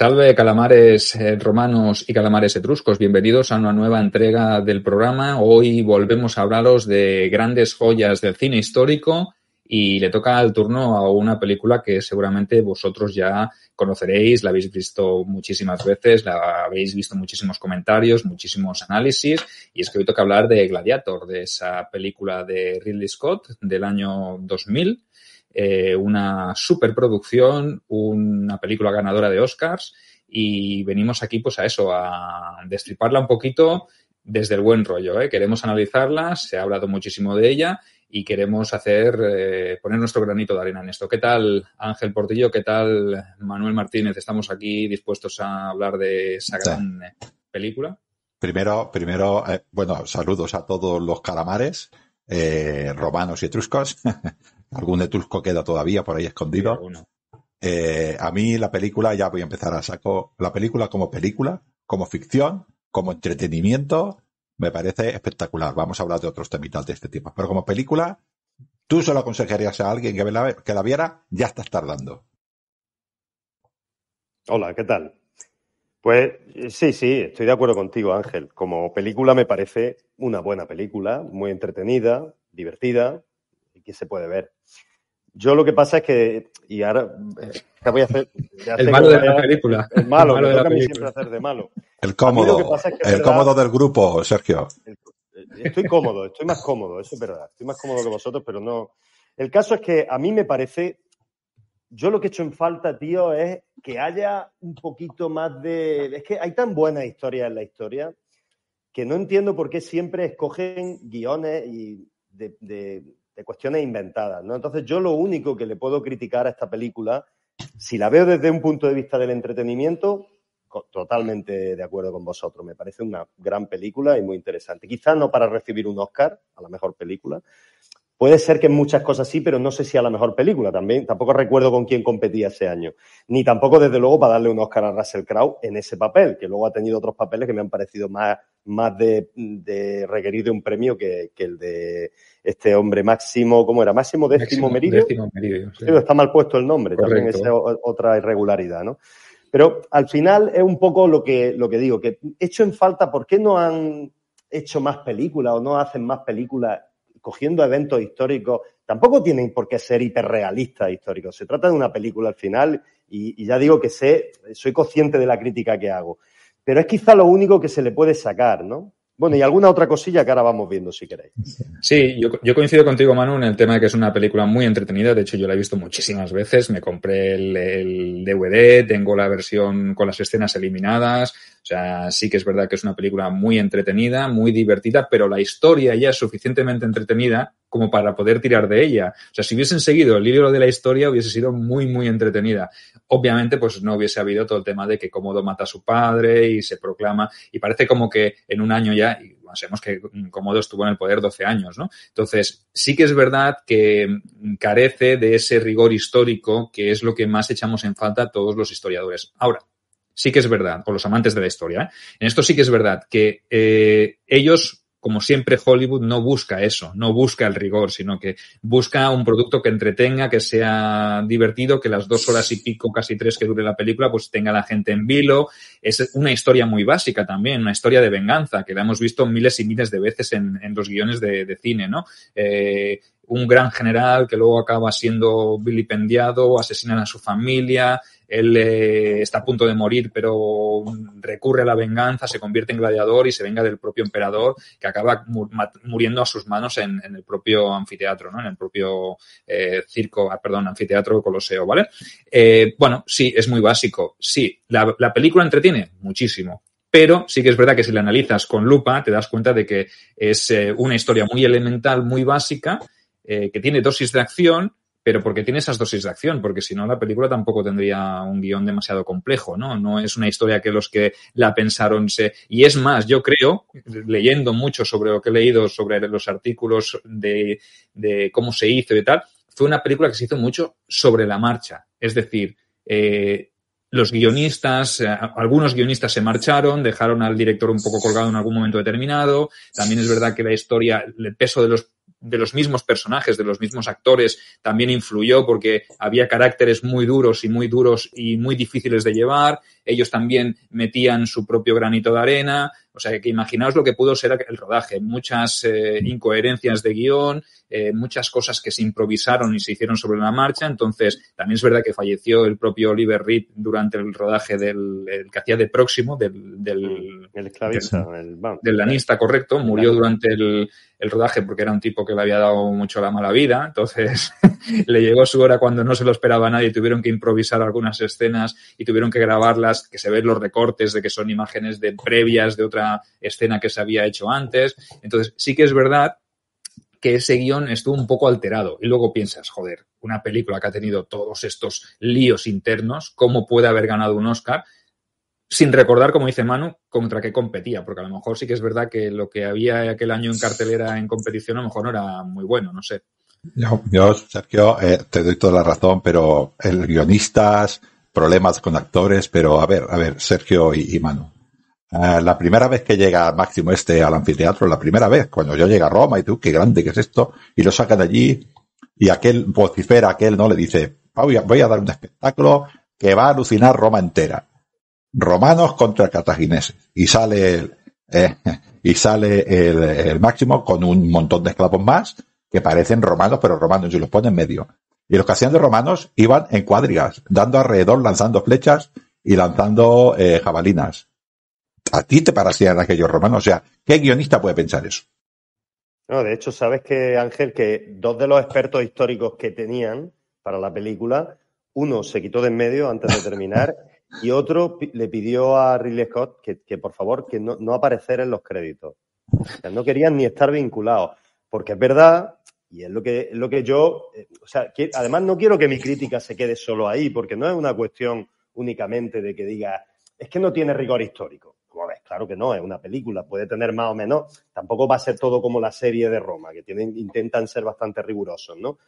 Salve calamares eh, romanos y calamares etruscos. Bienvenidos a una nueva entrega del programa. Hoy volvemos a hablaros de grandes joyas del cine histórico y le toca el turno a una película que seguramente vosotros ya conoceréis, la habéis visto muchísimas veces, la habéis visto muchísimos comentarios, muchísimos análisis y es que hoy toca hablar de Gladiator, de esa película de Ridley Scott del año 2000 eh, una superproducción, una película ganadora de Oscars y venimos aquí pues a eso, a destriparla un poquito desde el buen rollo. ¿eh? Queremos analizarla, se ha hablado muchísimo de ella y queremos hacer, eh, poner nuestro granito de arena en esto. ¿Qué tal Ángel Portillo? ¿Qué tal Manuel Martínez? Estamos aquí dispuestos a hablar de esa gran película. Primero, primero, eh, bueno, saludos a todos los calamares, eh, romanos y etruscos. Algún etrusco queda todavía por ahí escondido. Eh, a mí la película, ya voy a empezar a saco, la película como película, como ficción, como entretenimiento, me parece espectacular. Vamos a hablar de otros temitas de este tipo. Pero como película, tú se lo aconsejarías a alguien que la, que la viera, ya estás tardando. Hola, ¿qué tal? Pues sí, sí, estoy de acuerdo contigo, Ángel. Como película me parece una buena película, muy entretenida, divertida, que se puede ver. Yo lo que pasa es que, y ahora, eh, ¿qué voy a hacer? el malo de la película. El malo, el malo me toca a mí siempre hacer de malo. El cómodo, el cómodo del grupo, Sergio. Estoy cómodo, estoy más cómodo, eso es verdad. Estoy más cómodo que vosotros, pero no. El caso es que a mí me parece, yo lo que he hecho en falta, tío, es que haya un poquito más de. Es que hay tan buenas historias en la historia que no entiendo por qué siempre escogen guiones y de de cuestiones inventadas, ¿no? Entonces yo lo único que le puedo criticar a esta película, si la veo desde un punto de vista del entretenimiento, totalmente de acuerdo con vosotros. Me parece una gran película y muy interesante. Quizás no para recibir un Oscar a la mejor película. Puede ser que en muchas cosas sí, pero no sé si a la mejor película también. Tampoco recuerdo con quién competía ese año. Ni tampoco, desde luego, para darle un Oscar a Russell Crowe en ese papel, que luego ha tenido otros papeles que me han parecido más, más de, de requerir de un premio que, que el de este hombre Máximo, ¿cómo era? Máximo Décimo, Meridio. Décimo Meridio sí. está mal puesto el nombre, también es otra irregularidad, ¿no? Pero al final es un poco lo que, lo que digo, que hecho en falta, ¿por qué no han hecho más películas o no hacen más películas cogiendo eventos históricos? Tampoco tienen por qué ser hiperrealistas históricos. Se trata de una película al final y, ya digo que sé, soy consciente de la crítica que hago. Pero es quizá lo único que se le puede sacar, ¿no? Bueno, y alguna otra cosilla que ahora vamos viendo si queréis. Sí, yo, coincido contigo, Manu, en el tema de que es una película muy entretenida. De hecho, yo la he visto muchísimas veces. Me compré el DVD, tengo la versión con las escenas eliminadas. Sea, sí que es verdad que es una película muy entretenida, muy divertida, pero la historia ya es suficientemente entretenida como para poder tirar de ella. O sea, si hubiesen seguido el libro de la historia, hubiese sido muy, muy entretenida. Obviamente, pues no hubiese habido todo el tema de que Cómodo mata a su padre y se proclama, y parece como que en un año ya, y sabemos que Cómodo estuvo en el poder 12 años, ¿no? Entonces, sí que es verdad que carece de ese rigor histórico que es lo que más echamos en falta todos los historiadores. Ahora, sí que es verdad, o los amantes de la historia, ¿eh? en esto sí que es verdad que eh, ellos como siempre Hollywood no busca eso, no busca el rigor, sino que busca un producto que entretenga, que sea divertido, que las dos horas y pico, casi tres que dure la película, pues tenga la gente en vilo. Es una historia muy básica también, una historia de venganza, que la hemos visto miles y miles de veces en, en los guiones de, de cine, ¿no? Eh, un gran general que luego acaba siendo vilipendiado, asesinan a su familia, él eh, está a punto de morir, pero recurre a la venganza, se convierte en gladiador y se venga del propio emperador, que acaba muriendo a sus manos en, el propio anfiteatro, ¿no? En el propio eh, circo, ah, perdón, anfiteatro coloseo, ¿vale? Eh, bueno, sí, es muy básico. Sí, la, la película entretiene muchísimo, pero sí que es verdad que si la analizas con lupa te das cuenta de que es una historia muy elemental, muy básica, que tiene dosis de acción, pero porque tiene esas dosis de acción, porque si no la película tampoco tendría un guion demasiado complejo, ¿no? No es una historia que los que la pensaron se... Y es más, yo creo, leyendo mucho sobre lo que he leído sobre los artículos de, cómo se hizo y tal, fue una película que se hizo mucho sobre la marcha. Es decir, eh, los guionistas, eh, algunos guionistas se marcharon, dejaron al director un poco colgado en algún momento determinado. También es verdad que la historia, el peso de los de los mismos personajes, de los mismos actores, también influyó porque había caracteres muy duros y muy duros y muy difíciles de llevar. Ellos también metían su propio granito de arena. O sea, que imaginaos lo que pudo ser el rodaje. Muchas eh, incoherencias de guion, eh, muchas cosas que se improvisaron y se hicieron sobre la marcha. Entonces, también es verdad que falleció el propio Oliver Reed durante el rodaje del que hacía de próximo, del, del, el esclavista, del, del lanista, correcto. Murió durante el, el rodaje porque era un tipo que le había dado mucho la mala vida. Entonces, le llegó su hora cuando no se lo esperaba nadie. Tuvieron que improvisar algunas escenas y tuvieron que grabarlas, que se ven los recortes de que son imágenes de previas de escena que se había hecho antes. Entonces, sí que es verdad que ese guion estuvo un poco alterado. Y luego piensas, joder, una película que ha tenido todos estos líos internos, ¿cómo puede haber ganado un Oscar? Sin recordar, como dice Manu, contra qué competía, porque a lo mejor sí que es verdad que lo que había aquel año en cartelera en competición a lo mejor no era muy bueno, no sé. Yo, Sergio, eh, te doy toda la razón, pero el guionistas, problemas con actores, pero a ver, a ver, Sergio y Manu. Eh, la primera vez que llega Máximo este al anfiteatro, la primera vez, cuando yo llego a Roma y tú, qué grande que es esto, y lo sacan de allí, y aquel vocifera, aquel no le dice, voy a, dar un espectáculo que va a alucinar Roma entera. Romanos contra cartagineses. Y sale eh, y sale el, el, máximo con un montón de esclavos más que parecen romanos, pero romanos, y los pone en medio. Y los que hacían de romanos iban en cuadrigas, dando alrededor, lanzando flechas y lanzando eh, jabalinas a ti te parecían aquellos romanos. O sea, ¿qué guionista puede pensar eso? No, de hecho, sabes que, Ángel, que dos de los expertos históricos que tenían para la película, uno se quitó de en medio antes de terminar y otro le pidió a Ridley Scott que, por favor que no, no, aparecer en los créditos. O sea, no querían ni estar vinculados. Porque es verdad, y es lo que, lo que yo, eh, o sea, que, además no quiero que mi crítica se quede solo ahí, porque no es una cuestión únicamente de que diga, es que no tiene rigor histórico. Claro que no, es una película, puede tener más o menos, tampoco va a ser todo como la serie de Roma, que tienen, intentan ser bastante rigurosos, ¿no?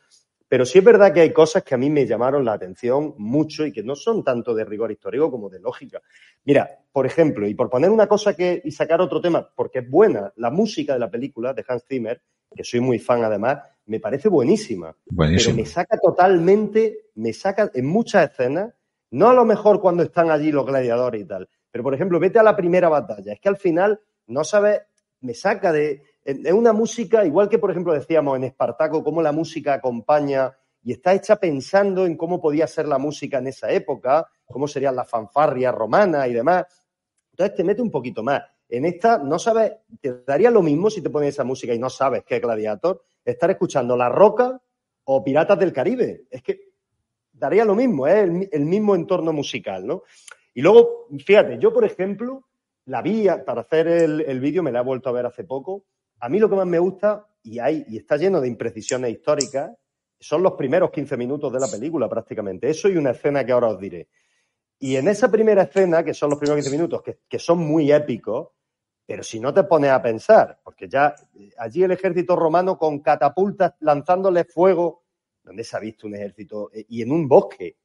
Pero sí es verdad que hay cosas que a mí me llamaron la atención mucho y que no son tanto de rigor histórico como de lógica. Mira, por ejemplo, y por poner una cosa que, y sacar otro tema, porque es buena, la música de la película de Hans Zimmer, que soy muy fan además, me parece buenísima. Buenísima. Pero me saca totalmente, me saca en muchas escenas, no a lo mejor cuando están allí los gladiadores y tal, pero, por ejemplo, vete a la primera batalla. Es que al final, no sabes, me saca de... Es una música, igual que, por ejemplo, decíamos en Espartaco, cómo la música acompaña y está hecha pensando en cómo podía ser la música en esa época, cómo serían las fanfarrias romanas y demás. Entonces te mete un poquito más. En esta, no sabes, te daría lo mismo si te pones esa música y no sabes qué es Gladiator, estar escuchando La Roca o Piratas del Caribe. Es que daría lo mismo, es el mismo entorno musical, ¿no? Y luego, fíjate, yo, por ejemplo, la vi para hacer el, vídeo, me la he vuelto a ver hace poco. A mí lo que más me gusta, y, hay, y está lleno de imprecisiones históricas, son los primeros 15 minutos de la película prácticamente. Eso y una escena que ahora os diré. Y en esa primera escena, que son los primeros 15 minutos, que, que son muy épicos, pero si no te pones a pensar, porque ya eh, allí el ejército romano con catapultas lanzándole fuego, ¿dónde se ha visto un ejército? Eh, y en un bosque.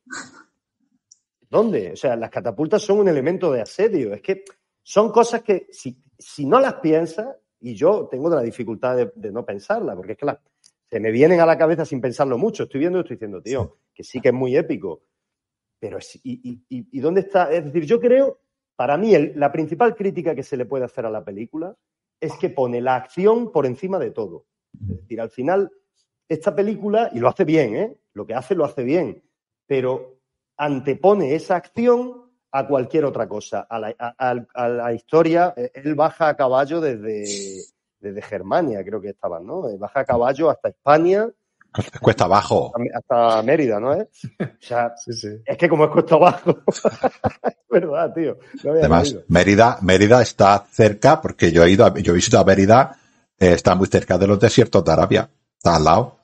¿Dónde? O sea, las catapultas son un elemento de asedio. Es que son cosas que si, si no las piensas, y yo tengo la dificultad de, no pensarlas, porque es que se me vienen a la cabeza sin pensarlo mucho. Estoy viendo y estoy diciendo, tío, que sí que es muy épico. Pero, y, y, dónde está? Es decir, yo creo, para mí, la principal crítica que se le puede hacer a la película es que pone la acción por encima de todo. Es decir, al final, esta película, y lo hace bien, ¿eh? Lo que hace lo hace bien, pero antepone esa acción a cualquier otra cosa, a la, historia. Eh, él baja a caballo desde, desde Germania, creo que estaban, ¿no? Eh, baja a caballo hasta España. Cuesta abajo. Hasta, Mérida, ¿no es? O sea, es que como es cuesta abajo. es verdad, tío. Además, Mérida, Mérida está cerca, porque yo he ido, yo he visitado Mérida, eh, está muy cerca de los desiertos de Arabia. Está al lado.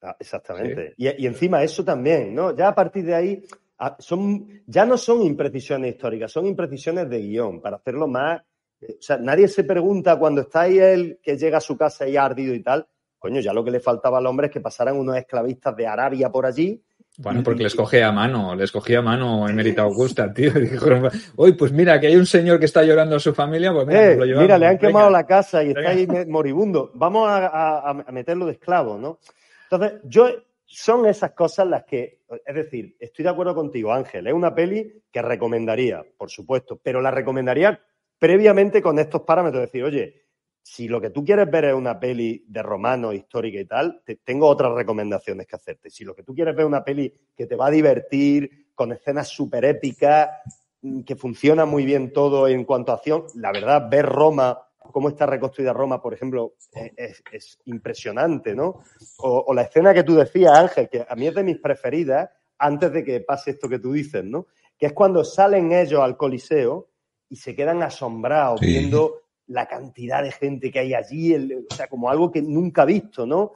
Ah, exactamente. Y, y, encima eso también, ¿no? Ya a partir de ahí, son, ya no son imprecisiones históricas, son imprecisiones de guion, para hacerlo más. Eh, o sea, nadie se pregunta cuando está ahí él que llega a su casa y ardido y tal. Coño, ya lo que le faltaba al hombre es que pasaran unos esclavistas de Arabia por allí Bueno, porque les cogí a mano, les cogí a mano Emerita Augusta, tío. Dijeron, uy, pues mira, que hay un señor que está llorando a su familia, pues mira, eh, lo llevamos. Mira, le han quemado la casa y está ahí moribundo. Vamos a, a, meterlo de esclavo, ¿no? Entonces, yo, son esas cosas las que, es decir, estoy de acuerdo contigo, Ángel, es una peli que recomendaría, por supuesto, pero la recomendaría previamente con estos parámetros, decir, oye, si lo que tú quieres ver es una peli de romano, histórica y tal, tengo otras recomendaciones que hacerte. Si lo que tú quieres ver es una peli que te va a divertir, con escenas súper épicas, mm, que funciona muy bien todo en cuanto a acción, la verdad, ver Roma, cómo está reconstruida Roma, por ejemplo, es, impresionante, ¿no? O, o, la escena que tú decías, Ángel, que a mí es de mis preferidas, antes de que pase esto que tú dices, ¿no? Que es cuando salen ellos al Coliseo y se quedan asombrados viendo la cantidad de gente que hay allí, o sea, como algo que nunca he visto, ¿no?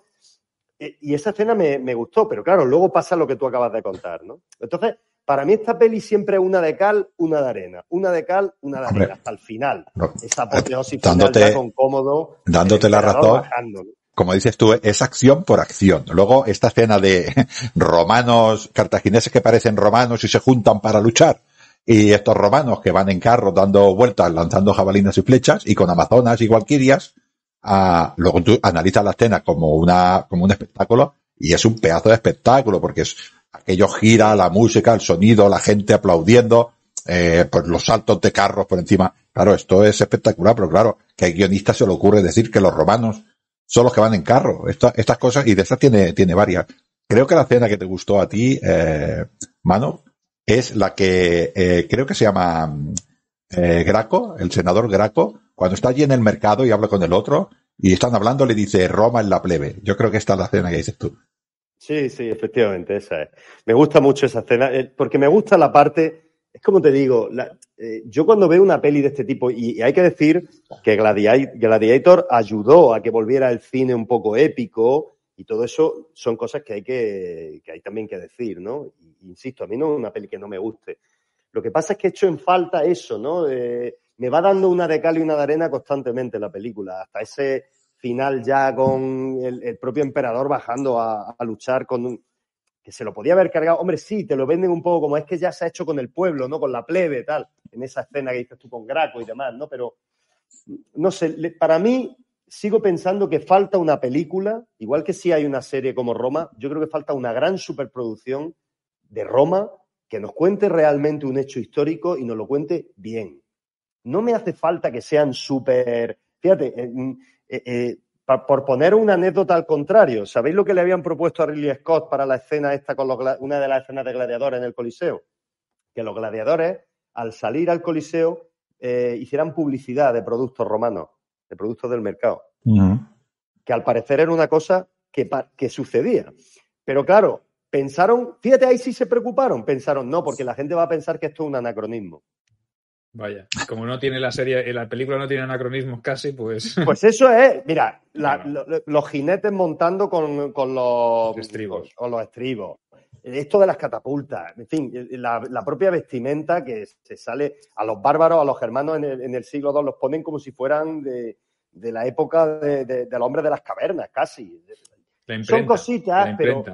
E, y esa escena me, gustó, pero claro, luego pasa lo que tú acabas de contar, ¿no? Entonces, para mí esta peli siempre es una de cal, una de arena, una de cal, una de arena, hasta el final. Esa apoteosis final con cómodo. Dándote la razón. Como dices tú, es acción por acción. Luego, esta escena de romanos, cartagineses que parecen romanos y se juntan para luchar y estos romanos que van en carro dando vueltas, lanzando jabalinas y flechas, y con amazonas y valquirias, ah, luego tú analizas la escena como una, como un espectáculo, y es un pedazo de espectáculo, porque es, aquello gira, la música, el sonido, la gente aplaudiendo, eh, pues los saltos de carros por encima. Claro, esto es espectacular, pero claro, que hay guionistas se le ocurre decir que los romanos son los que van en carro. estas cosas, y de esas tiene, tiene varias. Creo que la escena que te gustó a ti, eh, Mano, es la que eh, creo que se llama eh, Graco, el senador Graco, cuando está allí en el mercado y habla con el otro y están hablando, le dice Roma en la plebe. Yo creo que esta es la escena que dices tú. Sí, sí, efectivamente, esa es. Me gusta mucho esa escena, eh, porque me gusta la parte, es como te digo, yo cuando veo una peli de este tipo, y, hay que decir que Gladiator ayudó a que volviera el cine un poco épico, y todo eso son cosas que hay que, que hay también que decir, ¿no? insisto, a mí no es una peli que no me guste. Lo que pasa es que he hecho en falta eso, ¿no? me va dando una de cal y una de arena constantemente la película, hasta ese final ya con el, propio emperador bajando a, luchar con que se lo podía haber cargado. Hombre, sí, te lo venden un poco como es que ya se ha hecho con el pueblo, ¿no? Con la plebe, tal, en esa escena que dices tú con Graco y demás, ¿no? Pero, no sé, para mí sigo pensando que falta una película, igual que si hay una serie como Roma, yo creo que falta una gran superproducción de Roma que nos cuente realmente un hecho histórico y nos lo cuente bien. No me hace falta que sean súper... Fíjate, eh, eh, por poner una anécdota al contrario, ¿sabéis lo que le habían propuesto a Ridley Scott para la escena esta con una de las escenas de gladiadores en el Coliseo? Que los gladiadores, al salir al Coliseo, eh, hicieran publicidad de productos romanos, de productos del mercado. Que al parecer era una cosa que, que sucedía. Pero claro, pensaron, fíjate, ahí sí se preocuparon, pensaron, no, porque la gente va a pensar que esto es un anacronismo. Vaya, como no tiene la serie, la película no tiene anacronismos casi, pues. Pues eso es, mira, los jinetes montando con, los estribos. Con, los estribos. Esto de las catapultas, en fin, la, propia vestimenta que se sale a los bárbaros, a los germanos en el, siglo II, los ponen como si fueran de, la época de, del hombre de las cavernas, casi. Son cositas, pero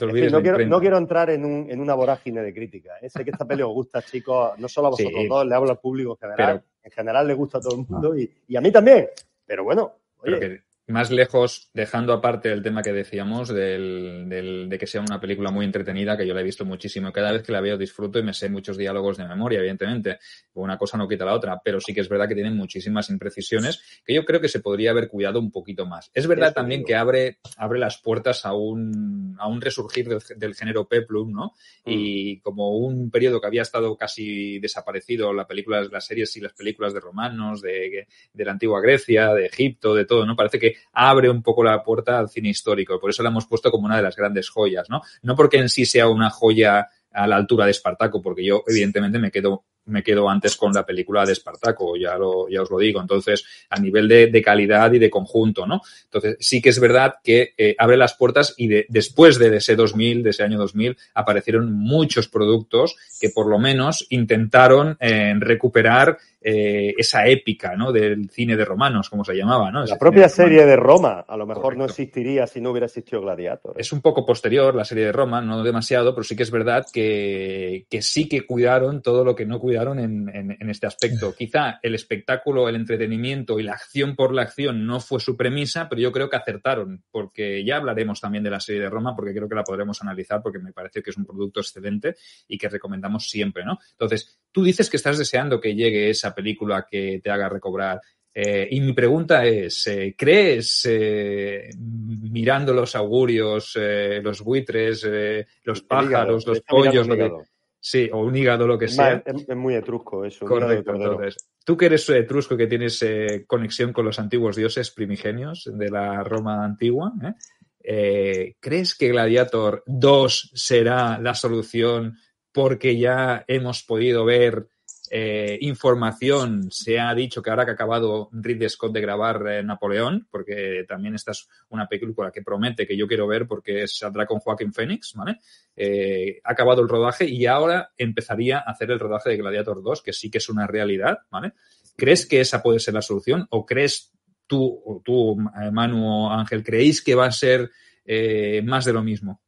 no, quiero, entrar en, una vorágine de crítica. ¿eh? Sé que esta peli os gusta, chicos, no solo a vosotros dos, le hablo al público en general. en general le gusta a todo el mundo y, a mí también. Pero bueno, oye, más lejos, dejando aparte el tema que decíamos del, del, de que sea una película muy entretenida, que yo la he visto muchísimo, cada vez que la veo disfruto y me sé muchos diálogos de memoria, evidentemente. Una cosa no quita la otra, pero sí que es verdad que tienen muchísimas imprecisiones que yo creo que se podría haber cuidado un poquito más. Es verdad también que abre, abre las puertas a un, a un resurgir del, género peplum, ¿no? Mm. Y como un periodo que había estado casi desaparecido, la película, las series y las películas de romanos, de, de la antigua Grecia, de Egipto, de todo, ¿no? Parece que abre un poco la puerta al cine histórico. Por eso la hemos puesto como una de las grandes joyas, ¿no? No porque en sí sea una joya a la altura de Espartaco, porque yo evidentemente me quedo me quedo antes con la película de Espartaco, ya lo, ya os lo digo. Entonces, a nivel de, calidad y de conjunto, ¿no? Entonces, sí que es verdad que eh, abre las puertas y de, después de ese 2000, de ese año 2000, aparecieron muchos productos que por lo menos intentaron eh, recuperar eh, esa épica, ¿no? Del cine de romanos, como se llamaba, ¿no? la propia serie de Roma, a lo mejor no existiría si no hubiera existido Gladiator. Es un poco posterior la serie de Roma, no demasiado, pero sí que es verdad que, sí que cuidaron todo lo que no cuidaron en, en, este aspecto. Quizá el espectáculo, el entretenimiento y la acción por la acción no fue su premisa, pero yo creo que acertaron, porque ya hablaremos también de la serie de Roma, porque creo que la podremos analizar, porque me parece que es un producto excelente y que recomendamos siempre, ¿no? Entonces, tú dices que estás deseando que llegue esa película que te haga recobrar eh, y mi pregunta es, eh, ¿crees, eh, mirando los augurios, los buitres, los pájaros, los pollos, sí, o un hígado, lo que sea? Es, muy etrusco eso. Correcto, entonces, tú que eres etrusco, que tienes conexión con los antiguos dioses primigenios de la Roma antigua, ¿crees que Gladiator 2 será la solución porque ya hemos podido ver eh, información. Se ha dicho que ahora que ha acabado Ridley Scott de grabar eh, Napoleón, porque también esta es una película que promete que yo quiero ver porque saldrá con Joaquín Phoenix, ¿vale? Eh, ha acabado el rodaje y ahora empezaría a hacer el rodaje de Gladiator 2, que sí que es una realidad, ¿vale? ¿Crees que esa puede ser la solución o crees tú, o tú, Manu o Ángel, creéis que va a ser más de lo mismo?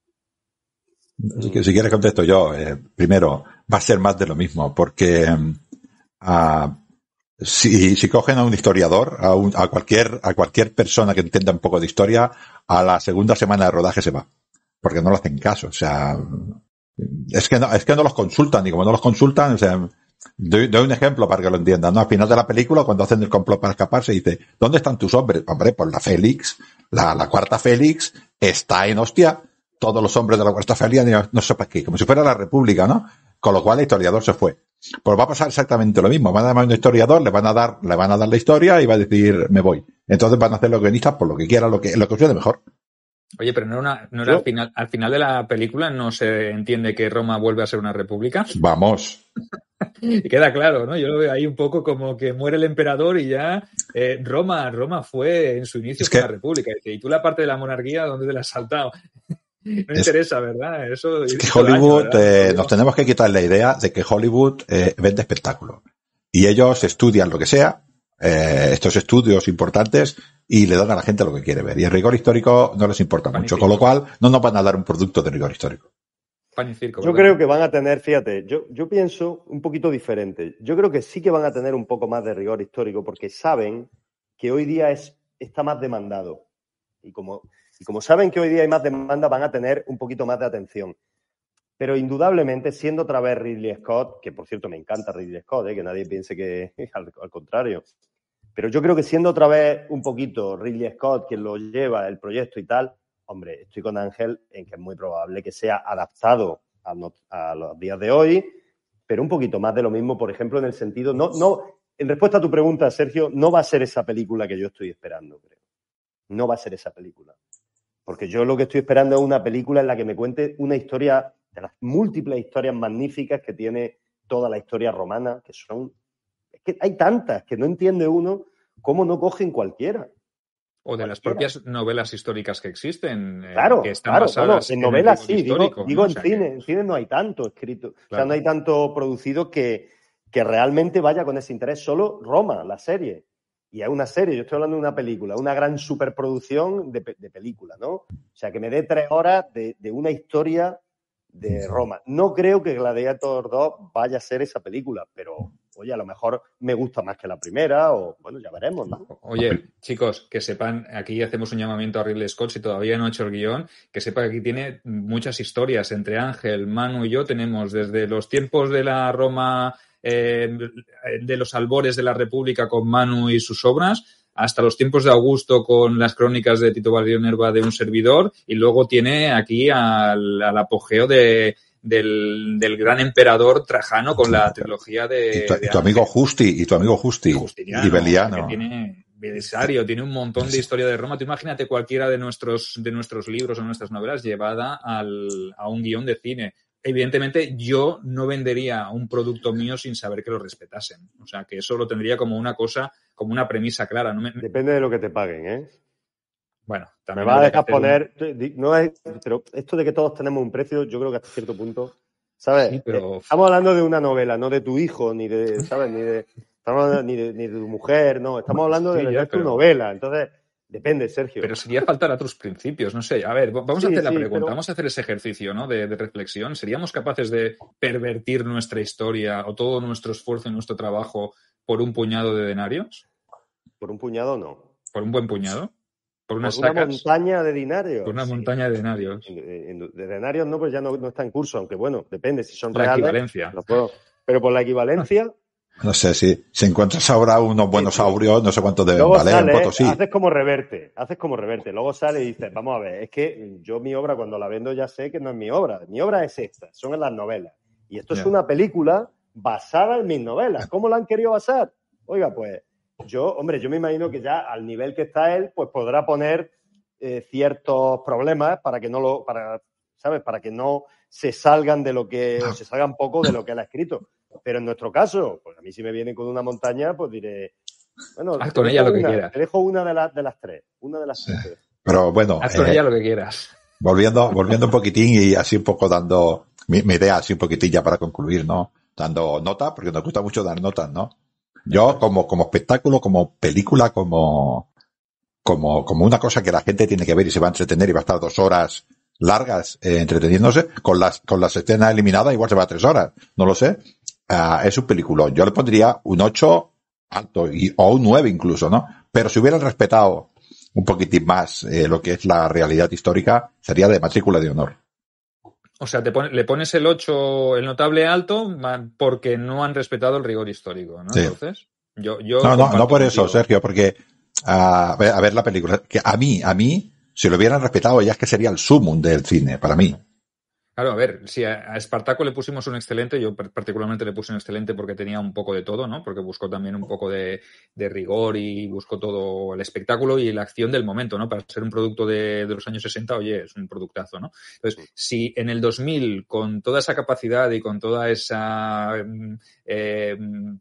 Si, quieres contesto yo. primero, va a ser más de lo mismo, porque uh, si, si, cogen a un historiador, a, un, a, cualquier, a cualquier persona que entienda un poco de historia, a la segunda semana de rodaje se va, porque no lo hacen caso. O sea, es que no, es que no los consultan, y como no los consultan, o sea, doy, doy un ejemplo para que lo entiendan. ¿no? Al final de la película, cuando hacen el complot para escaparse, dice, ¿dónde están tus hombres? Hombre, pues la Félix, la, la cuarta Félix, está en hostia todos los hombres de la cuarta Félix, no sé para qué, como si fuera la República, ¿no? Con lo cual el historiador se fue. Pues va a pasar exactamente lo mismo. Van a llamar a un historiador, le van a dar, le van a dar la historia y va a decir, me voy. Entonces van a hacer los guionistas por lo que quieran, lo que, lo que de mejor. Oye, pero no, era, no era al final, al final de la película no se entiende que Roma vuelve a ser una república. Vamos. y queda claro, ¿no? Yo lo veo ahí un poco como que muere el emperador y ya eh, Roma, Roma fue en su inicio una república. Y tú la parte de la monarquía, ¿dónde te la has saltado? No interesa, ¿verdad? Eso, es que Hollywood, eh, nos tenemos que quitar la idea de que Hollywood eh, vende espectáculo. Y ellos estudian lo que sea, eh, estos estudios importantes, y le dan a la gente lo que quiere ver. Y el rigor histórico no les importa mucho, con lo cual no nos van a dar un producto de rigor histórico. yo creo que van a tener, fíjate, yo, yo pienso un poquito diferente. Yo creo que sí que van a tener un poco más de rigor histórico porque saben que hoy día es, está más demandado. Y como y como saben que hoy día hay más demanda, van a tener un poquito más de atención. Pero indudablemente, siendo otra vez Ridley Scott, que por cierto me encanta Ridley Scott, ¿eh? que nadie piense que al, al, contrario, pero yo creo que siendo otra vez un poquito Ridley Scott quien lo lleva el proyecto y tal, hombre, estoy con Ángel en que es muy probable que sea adaptado a, a, los días de hoy, pero un poquito más de lo mismo, por ejemplo, en el sentido, no, no, en respuesta a tu pregunta, Sergio, no va a ser esa película que yo estoy esperando, creo. No va a ser esa película. Porque yo lo que estoy esperando es una película en la que me cuente una historia de las múltiples historias magníficas que tiene toda la historia romana, que son. Es que hay tantas que no entiende uno cómo no cogen cualquiera. O de las propias novelas históricas que existen. Eh, claro, que están claro, en, novelas sí, digo, en cine. En cine no hay tanto escrito. O sea, no hay tanto producido que, que realmente vaya con ese interés. Solo Roma, la serie y es una serie, yo estoy hablando de una película, una gran superproducción de, película, ¿no? O sea, que me dé tres horas de, una historia de Roma. No creo que Gladiator 2 vaya a ser esa película, pero oye, a lo mejor me gusta más que la primera, o bueno, ya veremos, ¿no? Oye, chicos, que sepan, aquí hacemos un llamamiento a Ridley Scott, si todavía no ha hecho el guion, que sepa que aquí tiene muchas historias. Entre Ángel, Manu y yo tenemos desde los tiempos de la Roma eh, de los albores de la República con Manu y sus obras, hasta los tiempos de Augusto con las crónicas de Tito Barrio Nerva de un servidor, y luego tiene aquí al, apogeo de, del, gran emperador Trajano con la trilogía de. Y tu, amigo Justi, y tu amigo Justi, y Beliano. tiene Belisario, tiene un montón de historia de Roma. Tú imagínate cualquiera de nuestros, de nuestros libros o nuestras novelas llevada al, a un guion de cine evidentemente yo no vendería un producto mío sin saber que lo respetasen. O sea, que eso lo tendría como una cosa, como una premisa clara. Depende de lo que te paguen, ¿eh? Bueno, también. Me va a dejar poner. No es, pero esto de que todos tenemos un precio, yo creo que hasta cierto punto. ¿Sabes? Eh, estamos hablando de una novela, no de tu hijo, ni de. ¿Sabes? Ni de. Estamos hablando ni de, ni de tu mujer, no. Estamos hablando de, tu novela. Entonces, depende, Sergio. Pero sería faltar a otros principios, no sé. A ver, vamos a hacer la pregunta, vamos a hacer ese ejercicio ¿no? de, reflexión. ¿Seríamos capaces de pervertir nuestra historia o todo nuestro esfuerzo y nuestro trabajo por un puñado de denarios? Por un puñado, no. ¿Por un buen puñado? Por, una montaña de dinarios. Por una montaña de denarios. De denarios no, pues ya no, está en curso, aunque bueno, depende si son la reales. equivalencia. pero por la equivalencia. No sé si, si encuentras ahora unos buenos aurios, no sé cuánto deben Luego valer Haces como reverte, haces como reverte. Luego sale y dices, vamos a ver, es que yo mi obra cuando la vendo ya sé que no es mi obra. Mi obra es esta, son en las novelas. Y esto es una película basada en mis novelas. ¿Cómo la han querido basar? Oiga, pues yo, hombre, yo me imagino que ya al nivel que está él, pues podrá poner eh, ciertos problemas para que no lo, para, ¿sabes? Para que no se salgan de lo que, o se salgan poco de lo que él ha escrito. Pero en nuestro caso, pues a mí si me vienen con una montaña, pues diré, bueno, haz con ella lo que quieras. Te dejo una de, las de las tres, una de las tres. Pero bueno, haz con ella lo que quieras. Volviendo, volviendo un poquitín y así un poco dando mi, mi idea, así un poquitín ya para concluir, ¿no? Dando nota, porque nos gusta mucho dar notas, ¿no? Yo, como, como espectáculo, como película, como, como, como una cosa que la gente tiene que ver y se va a entretener y va a estar dos horas largas eh, entreteniéndose, con las, con las escenas eliminadas igual se va a tres horas, no lo sé. Uh, es un peliculón. Yo le pondría un 8 alto y, o un 9 incluso, ¿no? Pero si hubieran respetado un poquitín más eh, lo que es la realidad histórica, sería de matrícula de honor. O sea, te le pones el 8, el notable alto, porque no han respetado el rigor histórico, ¿no? Entonces, yo, yo no, no, no por eso, Sergio, porque uh, a, ver, la película, que a mí, a mí, si lo hubieran respetado, ya es que sería el sumum del cine, para mí. Claro, a ver, si a, Espartaco le pusimos un excelente, yo particularmente le puse un excelente porque tenía un poco de todo, ¿no? Porque buscó también un poco de, rigor y buscó todo el espectáculo y la acción del momento, ¿no? Para ser un producto de, los años 60, oye, es un productazo, ¿no? Entonces, si en el 2000, con toda esa capacidad y con toda esa mm, eh,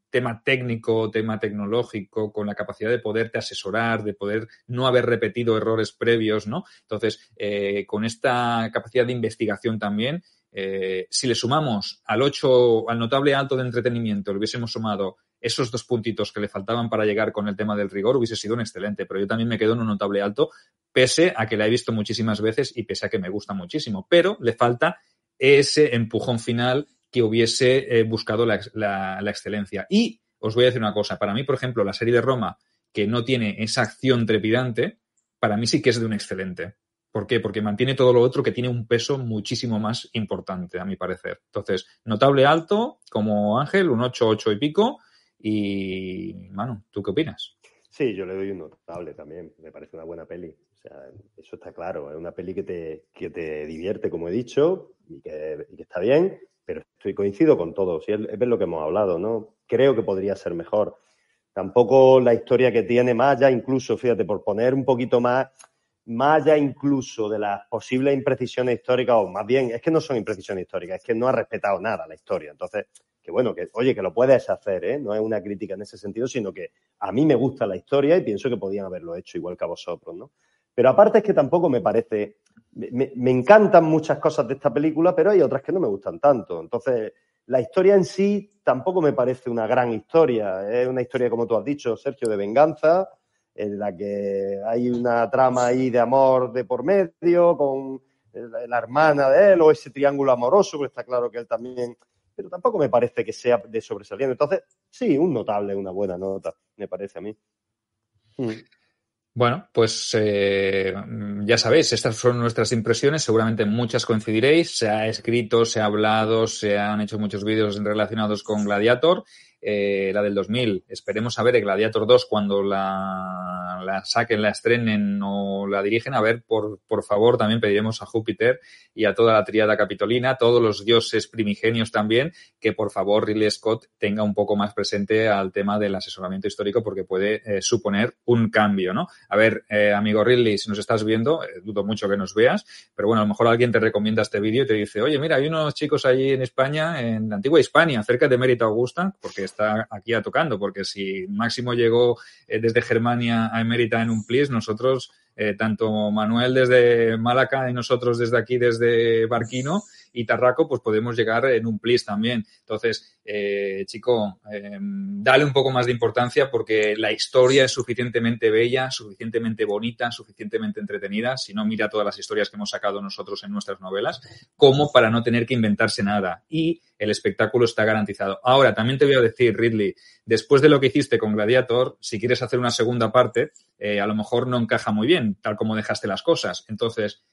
tema técnico, tema tecnológico, con la capacidad de poderte asesorar, de poder no haber repetido errores previos, ¿no? Entonces, eh, con esta capacidad de investigación también, eh, si le sumamos al 8, al notable alto de entretenimiento, le hubiésemos sumado esos dos puntitos que le faltaban para llegar con el tema del rigor, hubiese sido un excelente. Pero yo también me quedo en un notable alto, pese a que la he visto muchísimas veces y pese a que me gusta muchísimo. Pero le falta ese empujón final que hubiese eh, buscado la, excelencia. Y os voy a decir una cosa, para mí, por ejemplo, la serie de Roma, que no tiene esa acción trepidante, para mí sí que es de un excelente. ¿Por qué? Porque mantiene todo lo otro que tiene un peso muchísimo más importante, a mi parecer. Entonces, notable alto, como Ángel, un 8, 8 y pico. Y, Manu, ¿tú qué opinas? Sí, yo le doy un notable también. Me parece una buena peli. O sea, eso está claro. Es una peli que te, que te divierte, como he dicho, y que, está bien pero estoy coincido con todo. Si es, ver lo que hemos hablado, ¿no? Creo que podría ser mejor. Tampoco la historia que tiene, allá incluso, fíjate, por poner un poquito más, más allá incluso de las posibles imprecisiones históricas, o más bien, es que no son imprecisiones históricas, es que no ha respetado nada la historia. Entonces, que bueno, que oye, que lo puedes hacer, ¿eh? No es una crítica en ese sentido, sino que a mí me gusta la historia y pienso que podían haberlo hecho igual que a vosotros, ¿no? Pero aparte es que tampoco me parece me, encantan muchas cosas de esta película, pero hay otras que no me gustan tanto. Entonces, la historia en sí tampoco me parece una gran historia. Es una historia, como tú has dicho, Sergio, de venganza, en la que hay una trama ahí de amor de por medio, con la hermana de él, o ese triángulo amoroso, porque está claro que él también. Pero tampoco me parece que sea de sobresaliente. Entonces, sí, un notable, una buena nota, me parece a mí. Mm. Bueno, pues eh, ya sabéis, estas son nuestras impresiones, seguramente muchas coincidiréis, se ha escrito, se ha hablado, se han hecho muchos vídeos relacionados con Gladiator eh, la del 2000. Esperemos a ver el Gladiator 2 cuando la, la, saquen, la estrenen o la dirigen. A ver, por, por favor, también pediremos a Júpiter y a toda la triada capitolina, todos los dioses primigenios también, que por favor Ridley Scott tenga un poco más presente al tema del asesoramiento histórico porque puede eh, suponer un cambio, ¿no? A ver, eh, amigo Ridley, si nos estás viendo, eh, dudo mucho que nos veas, pero bueno, a lo mejor alguien te recomienda este vídeo y te dice, oye, mira, hay unos chicos allí en España, en la antigua Hispania, cerca de Mérida Augusta, porque está aquí tocando, porque si Máximo llegó eh, desde Germania a Emérita en un plis, nosotros, eh, tanto Manuel desde Málaga y nosotros desde aquí, desde Barquino, y Tarraco, pues podemos llegar en un plis también. Entonces, eh, chico, em, dale un poco más de importancia porque la historia es suficientemente bella, suficientemente bonita, suficientemente entretenida, si no mira todas las historias que hemos sacado nosotros en nuestras novelas, como para no tener que inventarse nada. Y el espectáculo está garantizado. Ahora, también te voy a decir, Ridley, después de lo que hiciste con Gladiator, si quieres hacer una segunda parte, eh, a lo mejor no encaja muy bien, tal como dejaste las cosas. Entonces,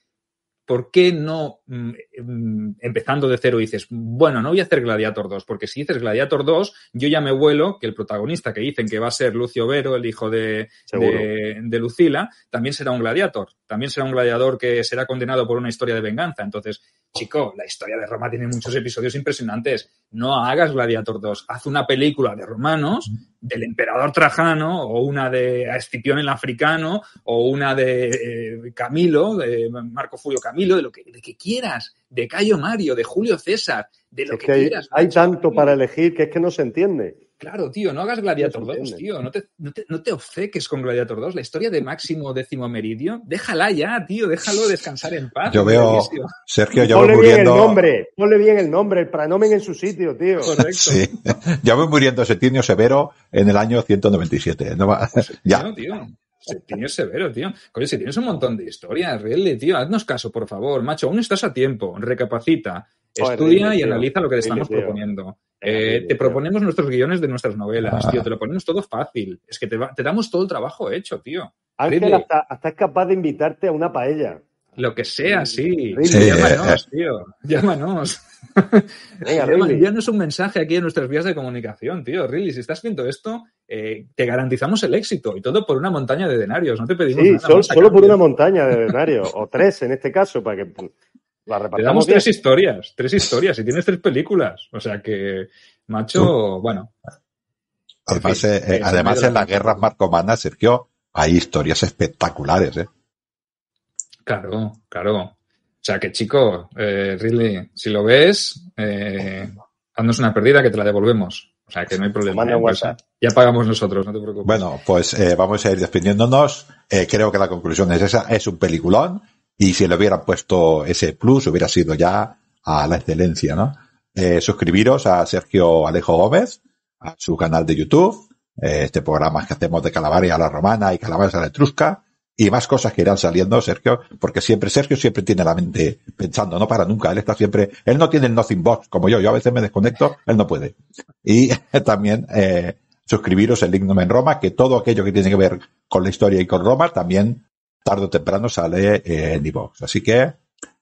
¿por qué no, mm, mm, empezando de cero, dices, bueno, no voy a hacer Gladiator 2? Porque si dices Gladiator 2, yo ya me vuelo que el protagonista que dicen que va a ser Lucio Vero, el hijo de, de, Lucila, también será un gladiator. También será un gladiador que será condenado por una historia de venganza. Entonces, chico, la historia de Roma tiene muchos episodios impresionantes. No hagas Gladiator 2. Haz una película de romanos, del emperador Trajano, o una de Escipión el africano, o una de eh, Camilo, de Marco Fulio Camilo, de lo que, de que quieras, de Cayo Mario, de Julio César, de lo que, quieras. Hay, tanto para elegir que es que no se entiende. Claro, tío, no hagas Gladiator 2, tío. No te, no, te, no te, obceques con Gladiator 2. La historia de Máximo Décimo Meridio, déjala ya, tío. Déjalo descansar en paz. Yo veo, Sergio, yo voy muriendo. bien el nombre, ponle bien el nombre, el pranomen en su sitio, tío. Correcto. Sí. Ya voy muriendo Septimio Severo en el año 197. No, ya. No, tío. Septimio Severo, tío. Oye, si tienes un montón de historias, really, tío, haznos caso, por favor, macho. Aún estás a tiempo. Recapacita. Estudia y analiza lo que te estamos proponiendo. Eh, te proponemos nuestros guiones de nuestras novelas, tío. Te lo ponemos todo fácil. Es que te, te damos todo el trabajo hecho, tío. Ángel hasta, hasta, es capaz de invitarte a una paella. Lo que sea, sí. Llámanos, tío. Llámanos. Venga, Envíanos un mensaje aquí en nuestras vías de comunicación, tío. Really, si estás viendo esto, eh, te garantizamos el éxito. Y todo por una montaña de denarios. No te pedimos sí, nada. solo por una montaña de denarios. o tres en este caso, para que te damos tres historias, tres historias y tienes tres películas. O sea que, macho, bueno. Además, eh, además en las guerras marcomanas, Sergio, hay historias espectaculares, ¿eh? Claro, claro. O sea que, chico, eh, Ridley, si lo ves, eh, haznos una perdida que te la devolvemos. O sea que no hay problema. ¿eh? Ya pagamos nosotros, no te preocupes. Bueno, pues eh, vamos a ir despidiéndonos. creo que la conclusión es esa. Es un peliculón y si le hubieran puesto ese plus hubiera sido ya a la excelencia, ¿no? Eh, suscribiros a Sergio Alejo Gómez, a su canal de YouTube, eh, este programa que hacemos de Calabaria a la Romana y Calabaria a la Etrusca, y más cosas que irán saliendo, Sergio, porque siempre, Sergio siempre tiene la mente pensando, no para nunca, él está siempre, él no tiene el nothing box como yo, yo a veces me desconecto, él no puede. Y también, eh, suscribiros el Lignum en Roma, que todo aquello que tiene que ver con la historia y con Roma también tarde o temprano sale en iVoox. Así que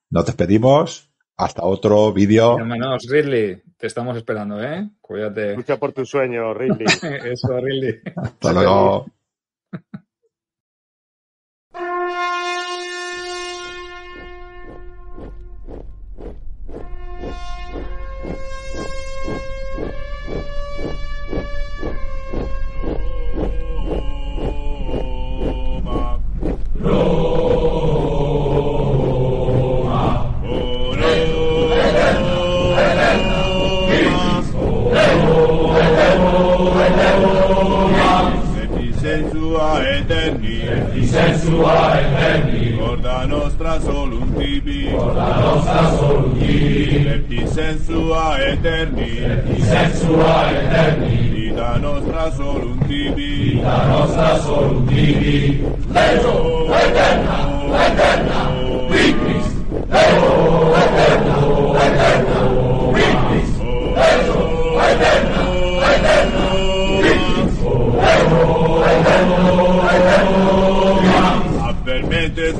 nos despedimos. Hasta otro vídeo. Hermanos, Ridley, te estamos esperando, ¿eh? Cuídate. Lucha por tu sueño, Ridley. Eso, Ridley. Hasta luego. sensuale inverni, corda nostra solo tibi, corda nostra solo un tibi, septi sensua eterni, septi sensua eterni, vita nostra solo tibi, vita nostra solo un tibi, leggo, eterna, eterna, vitris, leggo,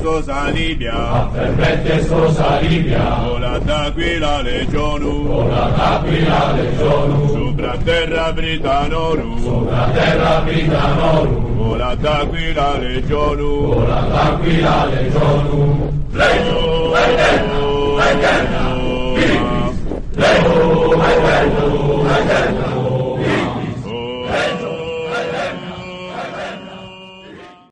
Scosa Libia, fermette Scosa Libia, vola d'aquila legioну, vola d'aquila legionu, sopra terra britanorum, sopra terra britanorum, vola d'aquila legionu, vola d'aquila legionu, legio, legio, legio, legionu, legio, legio, legio,